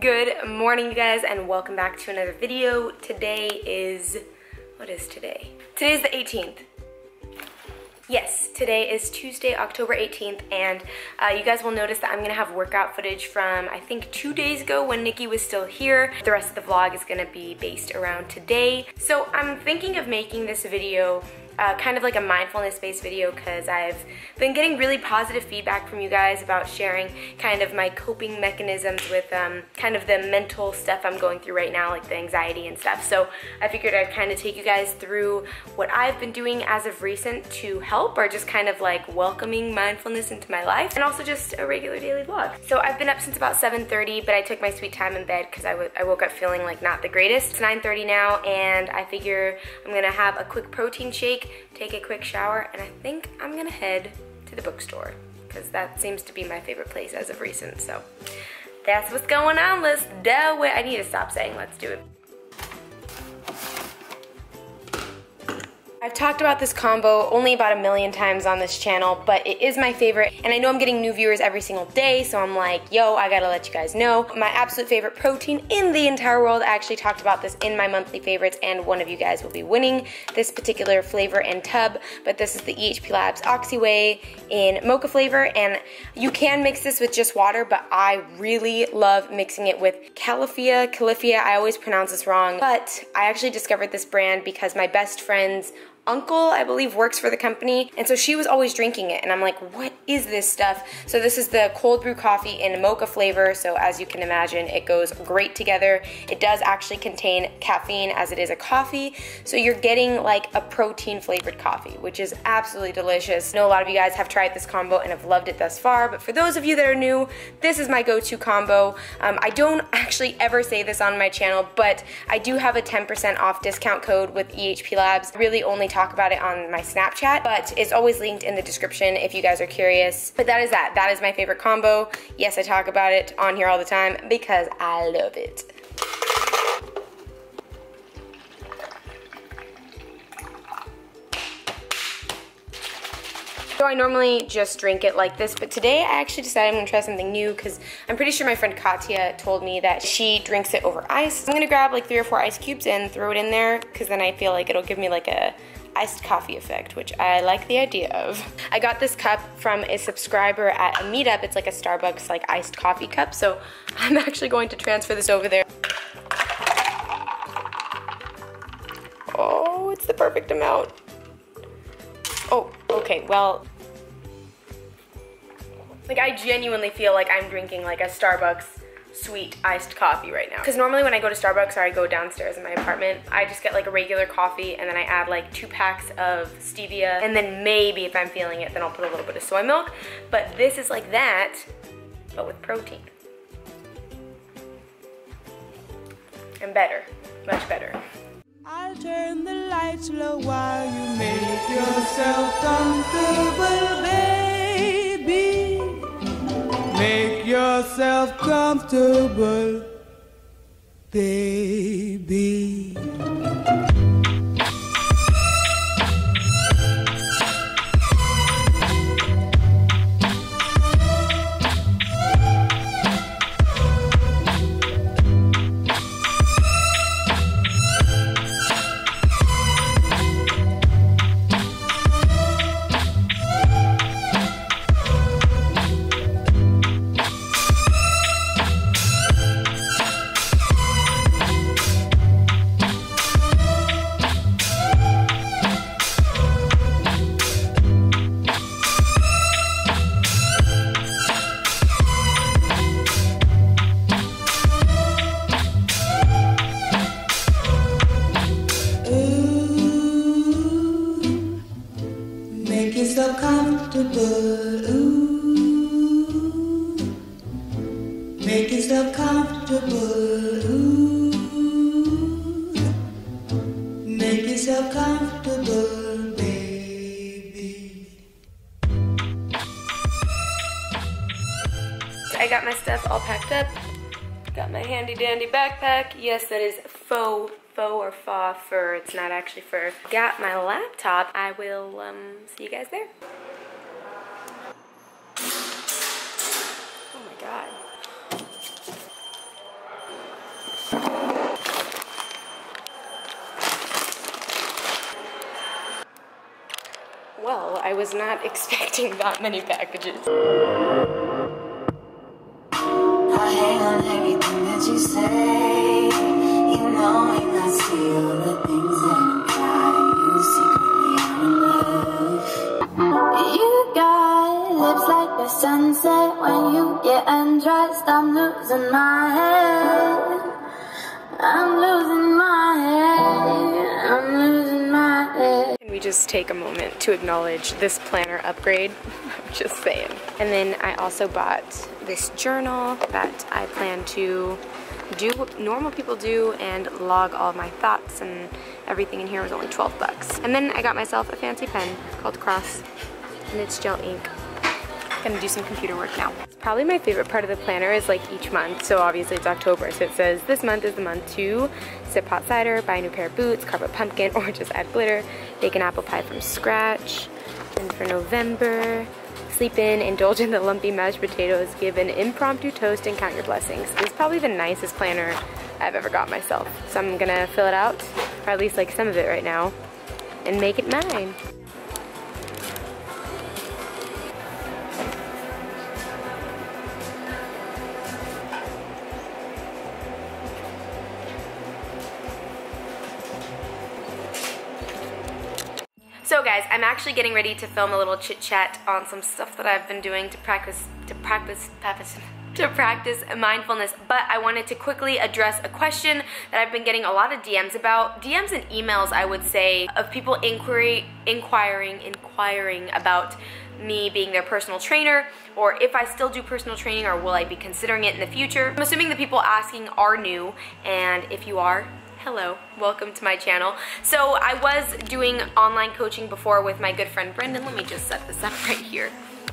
Good morning you guys and welcome back to another video. Today is, what is today? Today is the 18th. Yes, today is Tuesday, October 18th, and uh, you guys will notice that I'm gonna have workout footage from, I think, two days ago when Nikki was still here. The rest of the vlog is gonna be based around today. So I'm thinking of making this video uh, kind of like a mindfulness-based video because I've been getting really positive feedback from you guys about sharing kind of my coping mechanisms with um, kind of the mental stuff I'm going through right now, like the anxiety and stuff. So I figured I'd kind of take you guys through what I've been doing as of recent to help or just kind of like welcoming mindfulness into my life and also just a regular daily vlog. So I've been up since about 7.30 but I took my sweet time in bed because I, I woke up feeling like not the greatest. It's 9.30 now and I figure I'm gonna have a quick protein shake take a quick shower, and I think I'm gonna head to the bookstore because that seems to be my favorite place as of recent. So that's what's going on. Let's do it. I need to stop saying let's do it. I've talked about this combo only about a million times on this channel, but it is my favorite, and I know I'm getting new viewers every single day, so I'm like, yo, I gotta let you guys know. My absolute favorite protein in the entire world, I actually talked about this in my monthly favorites, and one of you guys will be winning this particular flavor and tub, but this is the EHP Labs OxyWhey in mocha flavor, and you can mix this with just water, but I really love mixing it with Califia, Califia, I always pronounce this wrong, but I actually discovered this brand because my best friend's uncle, I believe, works for the company. And so she was always drinking it. And I'm like, what is this stuff? So this is the cold brew coffee in mocha flavor. So as you can imagine, it goes great together. It does actually contain caffeine as it is a coffee. So you're getting like a protein flavored coffee, which is absolutely delicious. I know a lot of you guys have tried this combo and have loved it thus far. But for those of you that are new, this is my go-to combo. Um, I don't actually ever say this on my channel, but I do have a 10% off discount code with EHP Labs. Really only talk about it on my Snapchat, but it's always linked in the description if you guys are curious. But that is that. That is my favorite combo. Yes, I talk about it on here all the time because I love it. So I normally just drink it like this, but today I actually decided I'm gonna try something new because I'm pretty sure my friend Katya told me that she drinks it over ice. I'm gonna grab like three or four ice cubes and throw it in there because then I feel like it'll give me like a iced coffee effect, which I like the idea of. I got this cup from a subscriber at a meetup. It's like a Starbucks like iced coffee cup. So I'm actually going to transfer this over there. Oh, it's the perfect amount. Oh, okay, well, like I genuinely feel like I'm drinking like a Starbucks sweet iced coffee right now. Because normally when I go to Starbucks or I go downstairs in my apartment, I just get like a regular coffee and then I add like two packs of stevia and then maybe if I'm feeling it, then I'll put a little bit of soy milk. But this is like that, but with protein. And better, much better. I'll turn the lights low while you make yourself comfortable. Make yourself comfortable, baby. handy dandy backpack. Yes, that is faux faux or fa fur. It's not actually fur. Got my laptop. I will um, see you guys there. Oh my god. Well, I was not expecting that many packages. You say. You know I'm not still the things that got you secretly out of love. You got lips like the sunset when you get undressed. I'm losing my head. I'm losing my head. I'm losing my head. We just take a moment to acknowledge this planner upgrade? I'm just saying. And then I also bought this journal that I plan to do what normal people do and log all my thoughts and everything in here was only 12 bucks. And then I got myself a fancy pen called Cross and it's gel ink. Gonna do some computer work now. Probably my favorite part of the planner is like each month. So obviously it's October. So it says this month is the month to sip hot cider, buy a new pair of boots, carve a pumpkin, or just add glitter, bake an apple pie from scratch. And for November, sleep in, indulge in the lumpy mashed potatoes, give an impromptu toast, and count your blessings. This is probably the nicest planner I've ever got myself. So I'm gonna fill it out, or at least like some of it right now, and make it mine. Guys, I'm actually getting ready to film a little chit chat on some stuff that I've been doing to practice, to practice, practice, to practice mindfulness, but I wanted to quickly address a question that I've been getting a lot of DMs about. DMs and emails, I would say, of people inquiry, inquiring, inquiring about me being their personal trainer or if I still do personal training or will I be considering it in the future. I'm assuming the people asking are new and if you are, hello, welcome to my channel. So I was doing online coaching before with my good friend Brendan. Let me just set this up right here.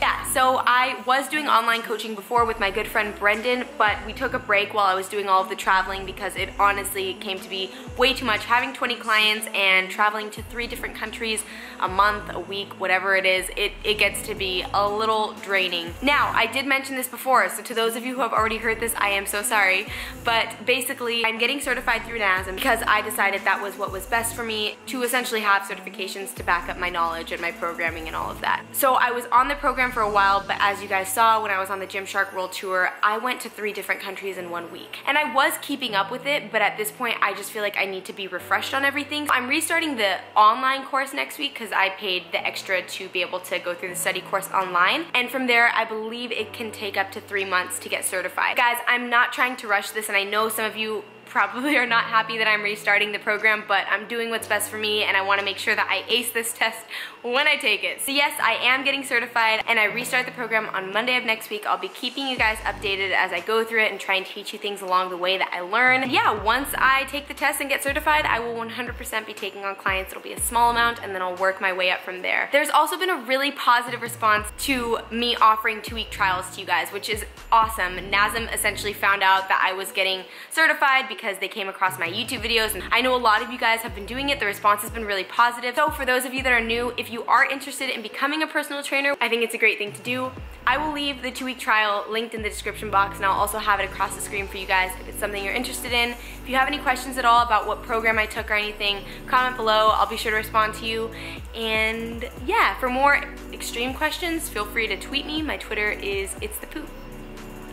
Yeah, so I was doing online coaching before with my good friend Brendan, but we took a break while I was doing all of the traveling because it honestly came to be way too much. Having 20 clients and traveling to three different countries a month, a week, whatever it is, it, it gets to be a little draining. Now, I did mention this before, so to those of you who have already heard this, I am so sorry, but basically I'm getting certified through NASM because I decided that was what was best for me to essentially have certifications to back up my knowledge and my programming and all of that. So I was on the program for a while, but as you guys saw when I was on the Gymshark World Tour, I went to three different countries in one week. And I was keeping up with it, but at this point, I just feel like I need to be refreshed on everything. I'm restarting the online course next week because I paid the extra to be able to go through the study course online. And from there, I believe it can take up to three months to get certified. Guys, I'm not trying to rush this, and I know some of you probably are not happy that I'm restarting the program, but I'm doing what's best for me and I wanna make sure that I ace this test when I take it. So yes, I am getting certified and I restart the program on Monday of next week. I'll be keeping you guys updated as I go through it and try and teach you things along the way that I learn. Yeah, once I take the test and get certified, I will 100% be taking on clients. It'll be a small amount and then I'll work my way up from there. There's also been a really positive response to me offering two-week trials to you guys, which is awesome. NASM essentially found out that I was getting certified because they came across my YouTube videos and I know a lot of you guys have been doing it. The response has been really positive. So for those of you that are new, if you are interested in becoming a personal trainer, I think it's a great thing to do. I will leave the two week trial linked in the description box and I'll also have it across the screen for you guys if it's something you're interested in. If you have any questions at all about what program I took or anything, comment below. I'll be sure to respond to you. And yeah, for more extreme questions, feel free to tweet me. My Twitter is it's the poop.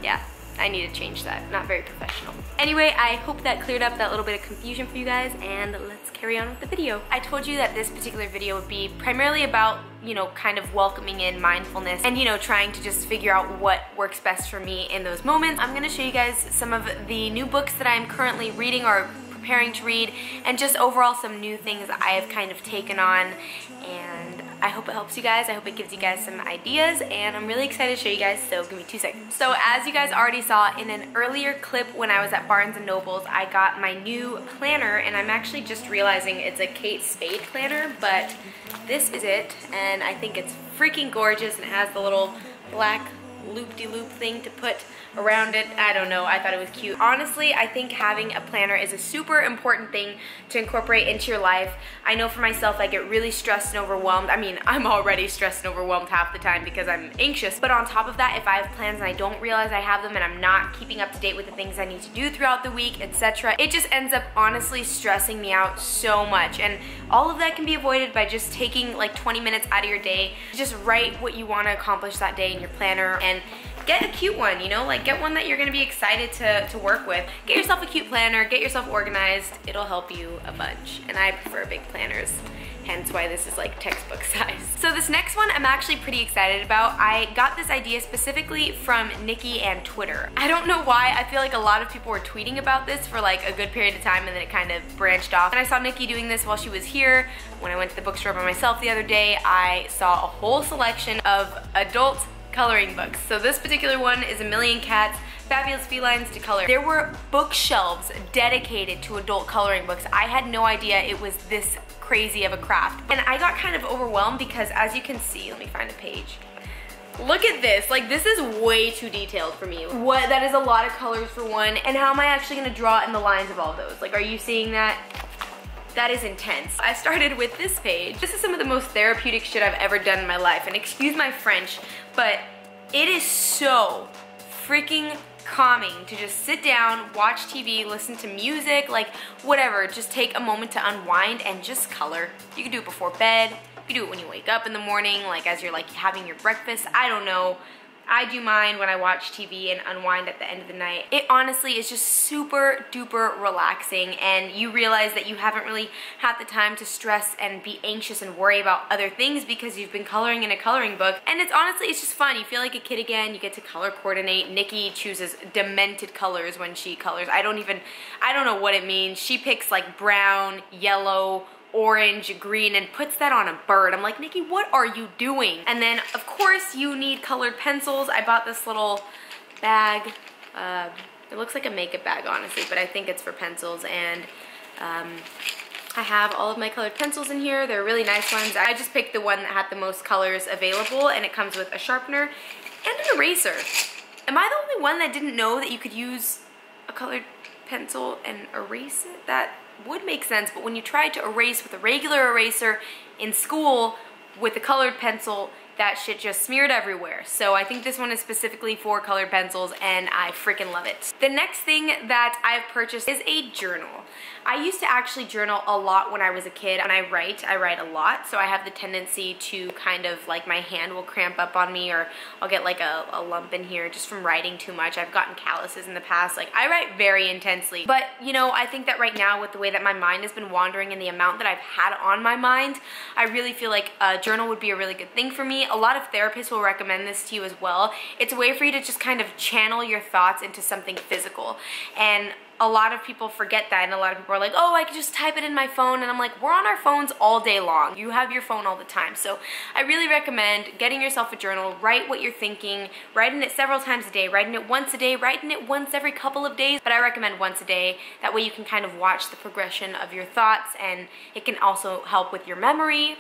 Yeah. I need to change that. Not very professional. Anyway, I hope that cleared up that little bit of confusion for you guys and let's carry on with the video. I told you that this particular video would be primarily about, you know, kind of welcoming in mindfulness and, you know, trying to just figure out what works best for me in those moments. I'm gonna show you guys some of the new books that I'm currently reading or preparing to read and just overall some new things I have kind of taken on and I hope it helps you guys. I hope it gives you guys some ideas and I'm really excited to show you guys, so give me two seconds. So as you guys already saw in an earlier clip when I was at Barnes & Noble's, I got my new planner and I'm actually just realizing it's a Kate Spade planner, but this is it and I think it's freaking gorgeous and it has the little black loop-de-loop -loop thing to put around it. I don't know, I thought it was cute. Honestly, I think having a planner is a super important thing to incorporate into your life. I know for myself, I get really stressed and overwhelmed. I mean, I'm already stressed and overwhelmed half the time because I'm anxious, but on top of that, if I have plans and I don't realize I have them and I'm not keeping up to date with the things I need to do throughout the week, etc., it just ends up honestly stressing me out so much. And all of that can be avoided by just taking like 20 minutes out of your day, just write what you want to accomplish that day in your planner and get a cute one, you know, like get one that you're gonna be excited to, to work with. Get yourself a cute planner, get yourself organized, it'll help you a bunch. And I prefer big planners hence why this is like textbook size. So this next one I'm actually pretty excited about. I got this idea specifically from Nikki and Twitter. I don't know why, I feel like a lot of people were tweeting about this for like a good period of time and then it kind of branched off. And I saw Nikki doing this while she was here. When I went to the bookstore by myself the other day, I saw a whole selection of adult coloring books. So this particular one is A Million Cats, Fabulous Felines to Color. There were bookshelves dedicated to adult coloring books. I had no idea it was this crazy of a craft. And I got kind of overwhelmed because as you can see, let me find a page. Look at this, like this is way too detailed for me. What, that is a lot of colors for one, and how am I actually gonna draw in the lines of all those? Like, are you seeing that? That is intense. I started with this page. This is some of the most therapeutic shit I've ever done in my life, and excuse my French, but it is so freaking calming to just sit down, watch TV, listen to music, like whatever. Just take a moment to unwind and just color. You can do it before bed. You can do it when you wake up in the morning, like as you're like having your breakfast. I don't know. I do mine when I watch TV and unwind at the end of the night. It honestly is just super duper relaxing and you realize that you haven't really had the time to stress and be anxious and worry about other things because you've been coloring in a coloring book. And it's honestly, it's just fun. You feel like a kid again. You get to color coordinate. Nikki chooses demented colors when she colors. I don't even, I don't know what it means. She picks like brown, yellow, orange, green, and puts that on a bird. I'm like, Nikki, what are you doing? And then, of course, you need colored pencils. I bought this little bag. Uh, it looks like a makeup bag, honestly, but I think it's for pencils. And um, I have all of my colored pencils in here. They're really nice ones. I just picked the one that had the most colors available, and it comes with a sharpener and an eraser. Am I the only one that didn't know that you could use a colored pencil and erase it? That would make sense, but when you try to erase with a regular eraser in school with a colored pencil, that shit just smeared everywhere. So I think this one is specifically for colored pencils and I freaking love it. The next thing that I've purchased is a journal. I used to actually journal a lot when I was a kid and I write, I write a lot. So I have the tendency to kind of like my hand will cramp up on me or I'll get like a, a lump in here just from writing too much. I've gotten calluses in the past. Like I write very intensely. But you know, I think that right now with the way that my mind has been wandering and the amount that I've had on my mind, I really feel like a journal would be a really good thing for me a lot of therapists will recommend this to you as well. It's a way for you to just kind of channel your thoughts into something physical. And a lot of people forget that and a lot of people are like, oh, I can just type it in my phone. And I'm like, we're on our phones all day long. You have your phone all the time. So I really recommend getting yourself a journal, write what you're thinking, writing it several times a day, writing it once a day, writing it once every couple of days. But I recommend once a day. That way you can kind of watch the progression of your thoughts and it can also help with your memory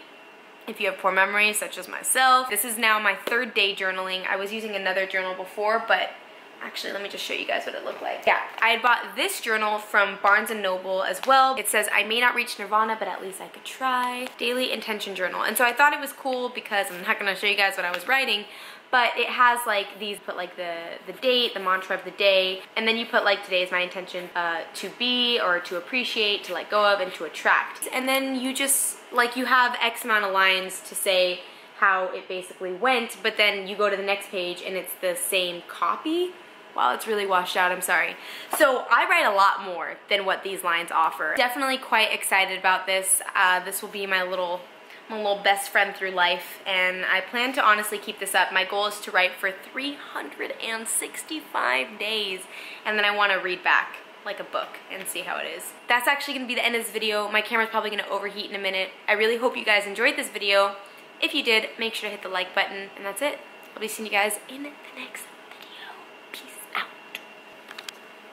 if you have poor memory, such as myself. This is now my third day journaling. I was using another journal before, but Actually, let me just show you guys what it looked like. Yeah, I had bought this journal from Barnes & Noble as well. It says, I may not reach nirvana, but at least I could try. Daily intention journal. And so I thought it was cool because I'm not gonna show you guys what I was writing, but it has like these put like the the date the mantra of the day and then you put like today is my intention uh, to be or to appreciate to let go of and to attract and then you just like you have x amount of lines to say how it basically went but then you go to the next page and it's the same copy Wow, it's really washed out, I'm sorry. So I write a lot more than what these lines offer. Definitely quite excited about this. Uh, this will be my little my little best friend through life and I plan to honestly keep this up. My goal is to write for 365 days and then I want to read back like a book and see how it is. That's actually going to be the end of this video. My camera's probably going to overheat in a minute. I really hope you guys enjoyed this video. If you did, make sure to hit the like button and that's it. I'll be seeing you guys in the next